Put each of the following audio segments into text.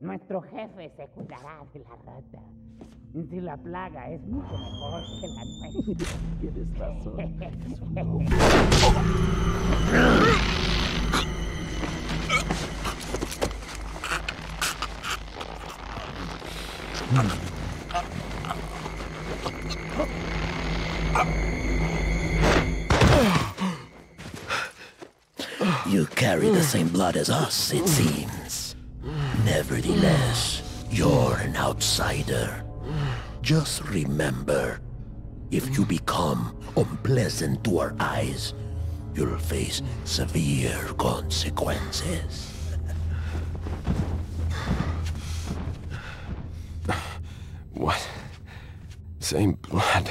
Nuestro jefe se cuidará de la rata. Si la plaga es mucho mejor que la nuestra. Tienes razón. Es un. You carry the same blood as us, it seems. Nevertheless, you're an outsider. Just remember, if you become unpleasant to our eyes, you'll face severe consequences. What? Same blood.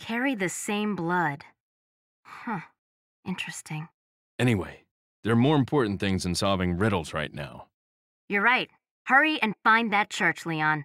Carry the same blood. Huh. Interesting. Anyway, there are more important things than solving riddles right now. You're right. Hurry and find that church, Leon.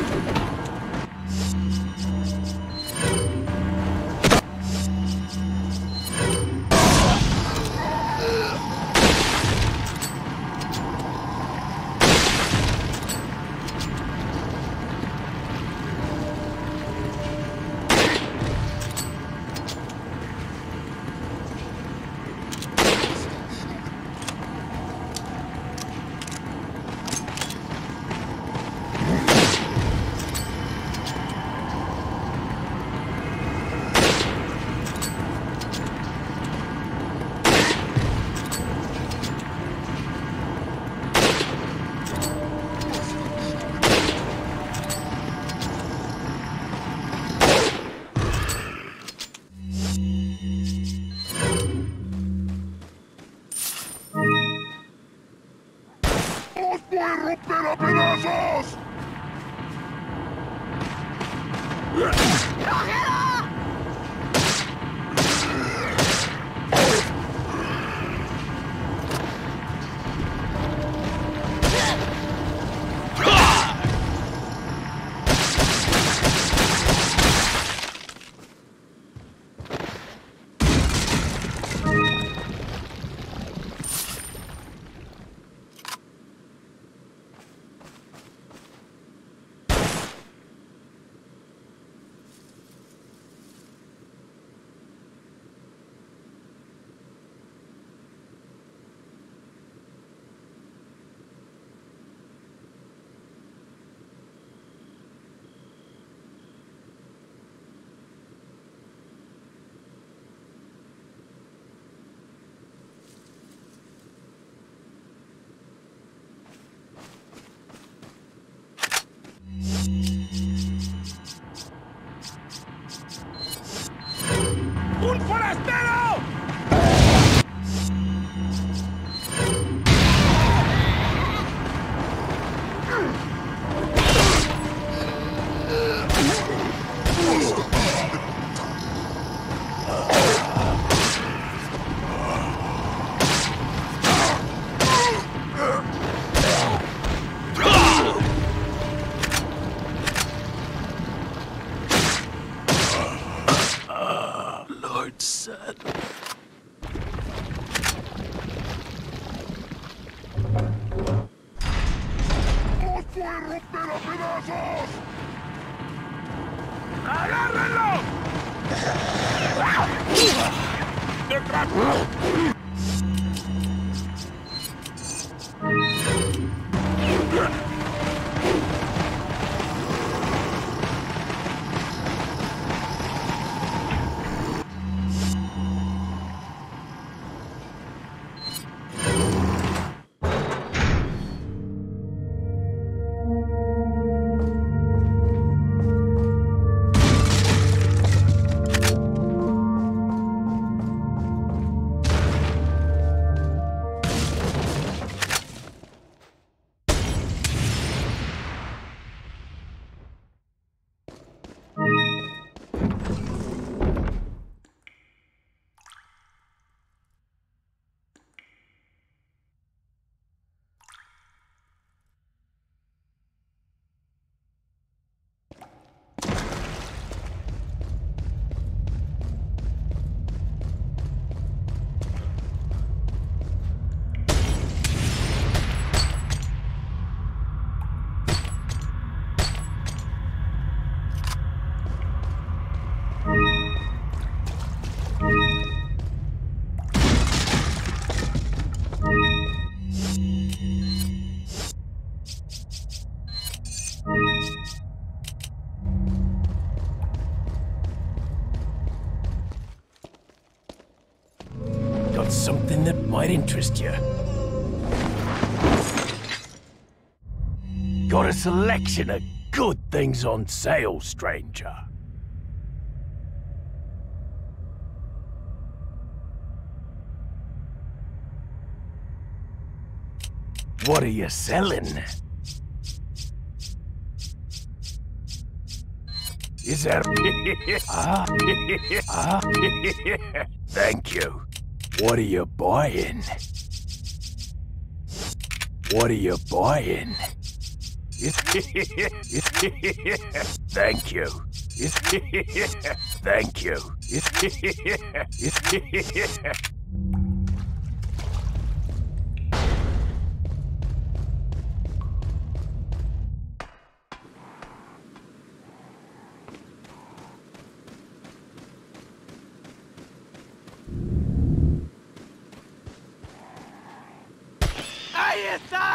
¡Os Yeah! ¡Un forastero! Lord might interest you. Got a selection of good things on sale, stranger. What are you selling? Is that... ah? ah? Thank you. What are you buying? What are you buying? Thank you. Thank you. ¡Ahí está!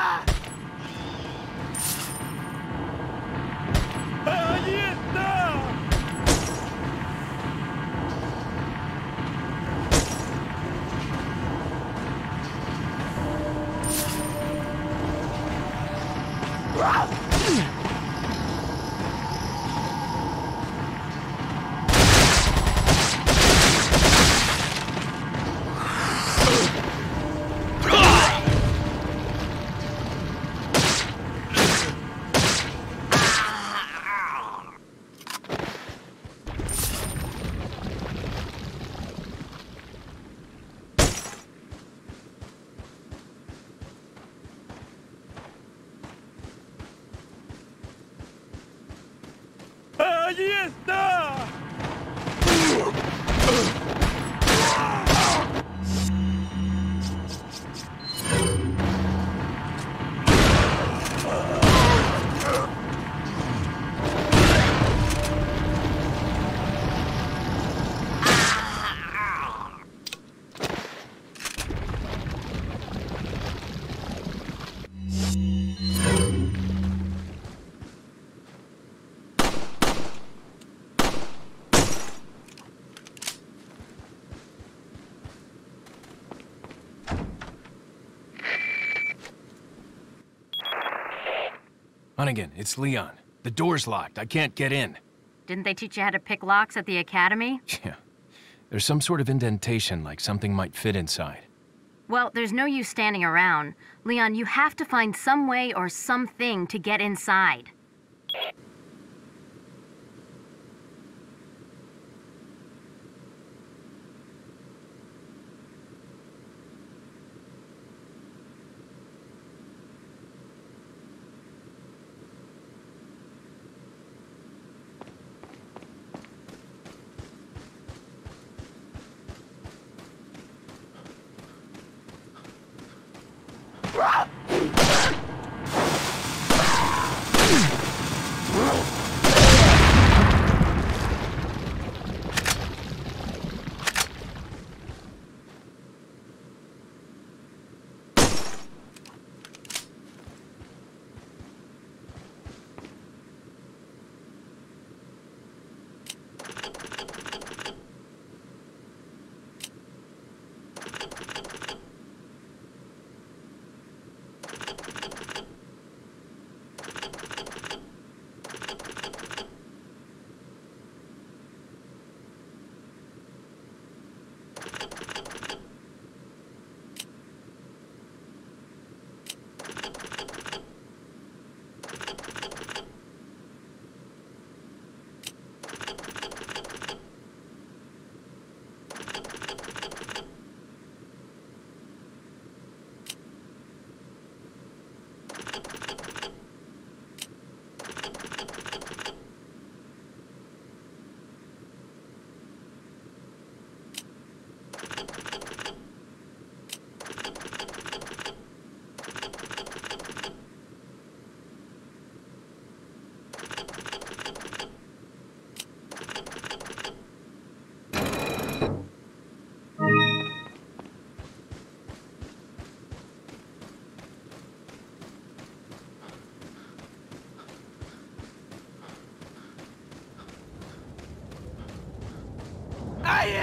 Hunnigan, it's Leon. The door's locked. I can't get in. Didn't they teach you how to pick locks at the academy? Yeah. There's some sort of indentation, like something might fit inside. Well, there's no use standing around. Leon, you have to find some way or something to get inside.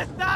Está!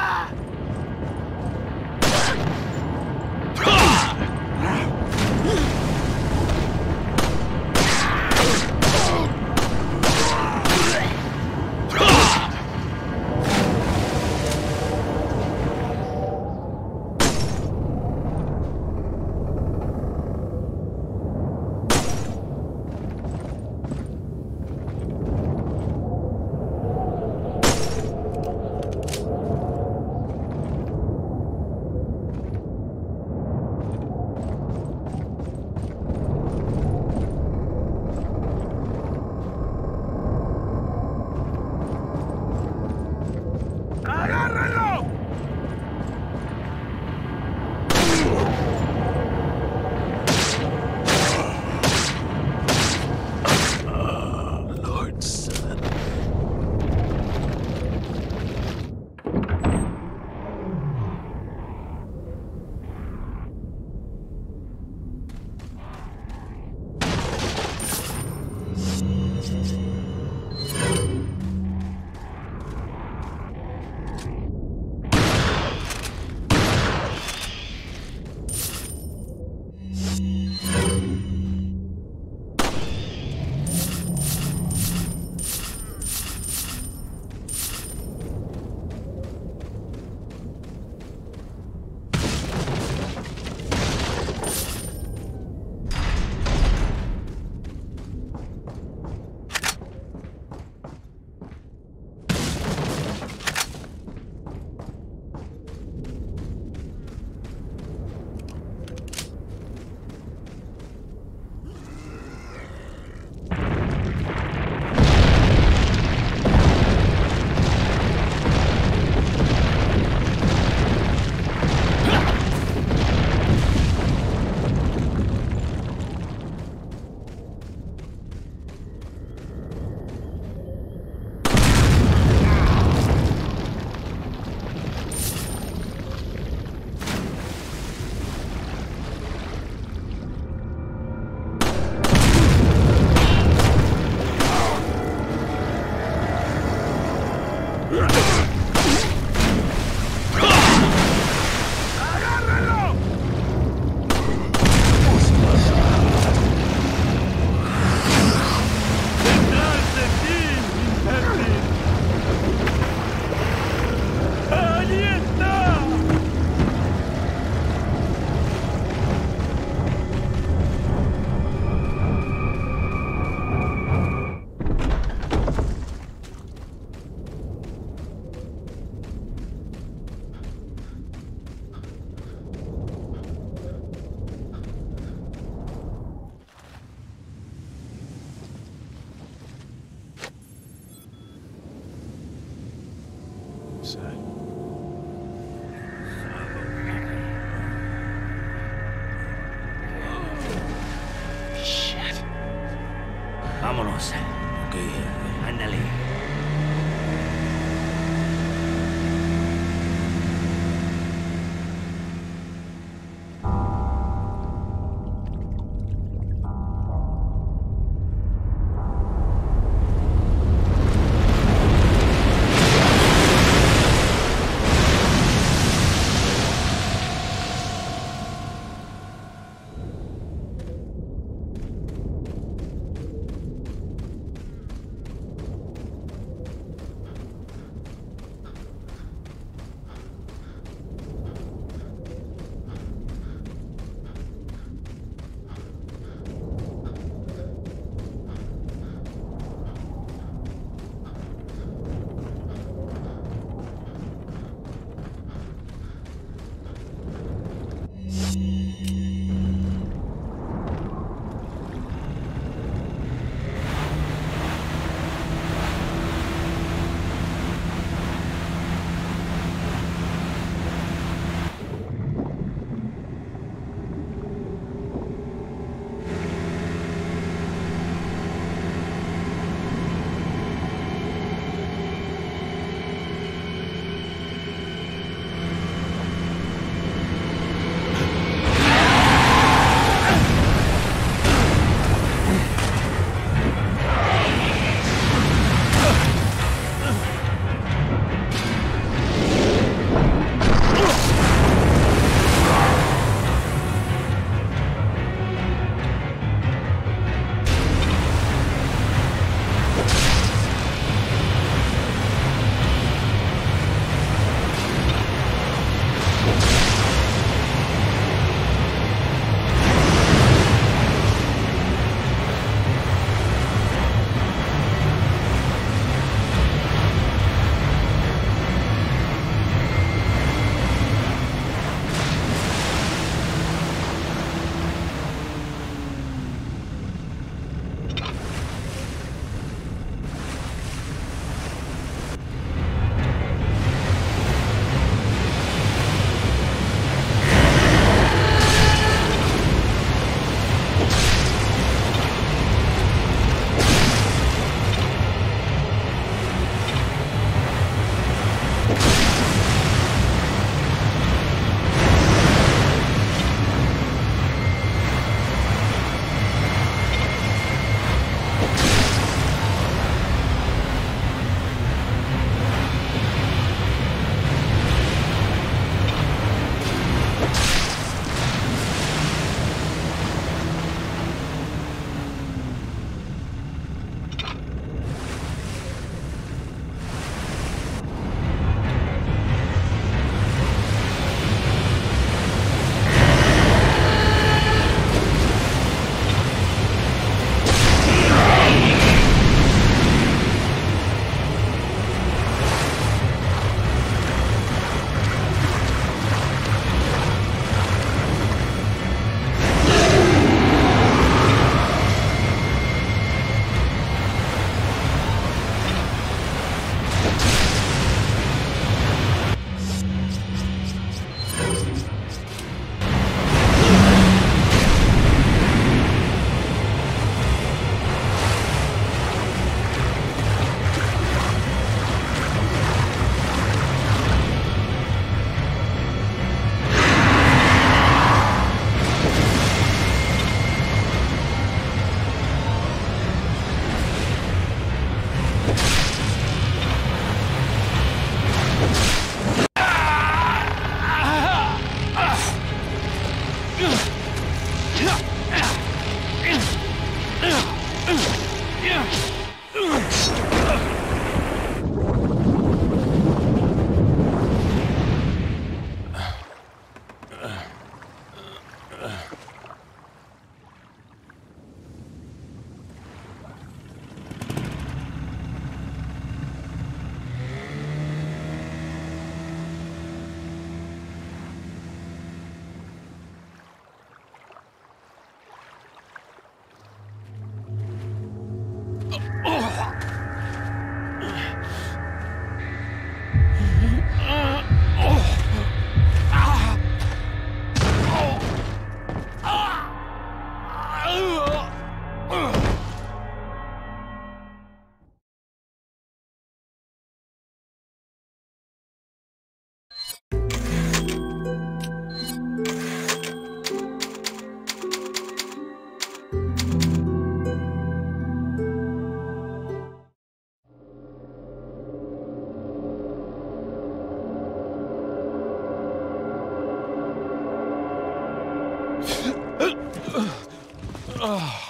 Ugh.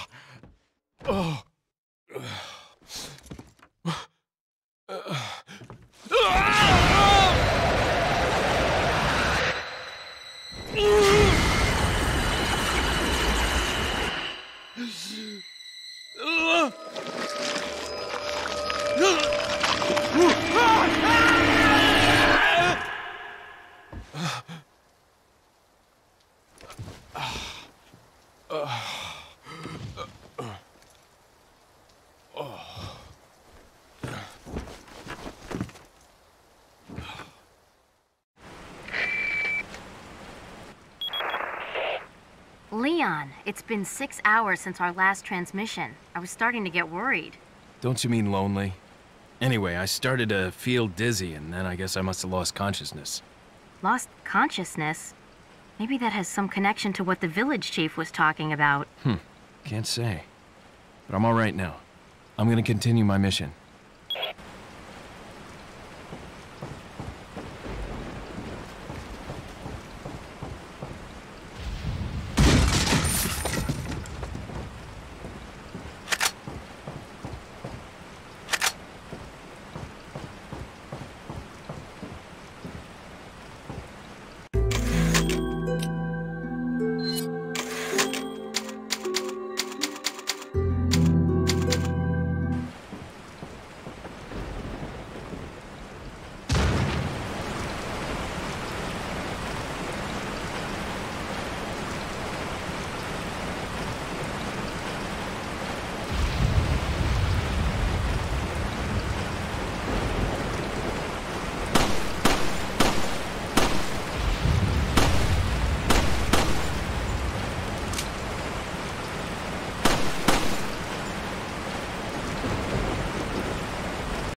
Leon, it's been six hours since our last transmission. I was starting to get worried. Don't you mean lonely? Anyway, I started to feel dizzy, and then I guess I must have lost consciousness. Lost consciousness? Maybe that has some connection to what the village chief was talking about. Hmm. Can't say. But I'm all right now. I'm gonna continue my mission.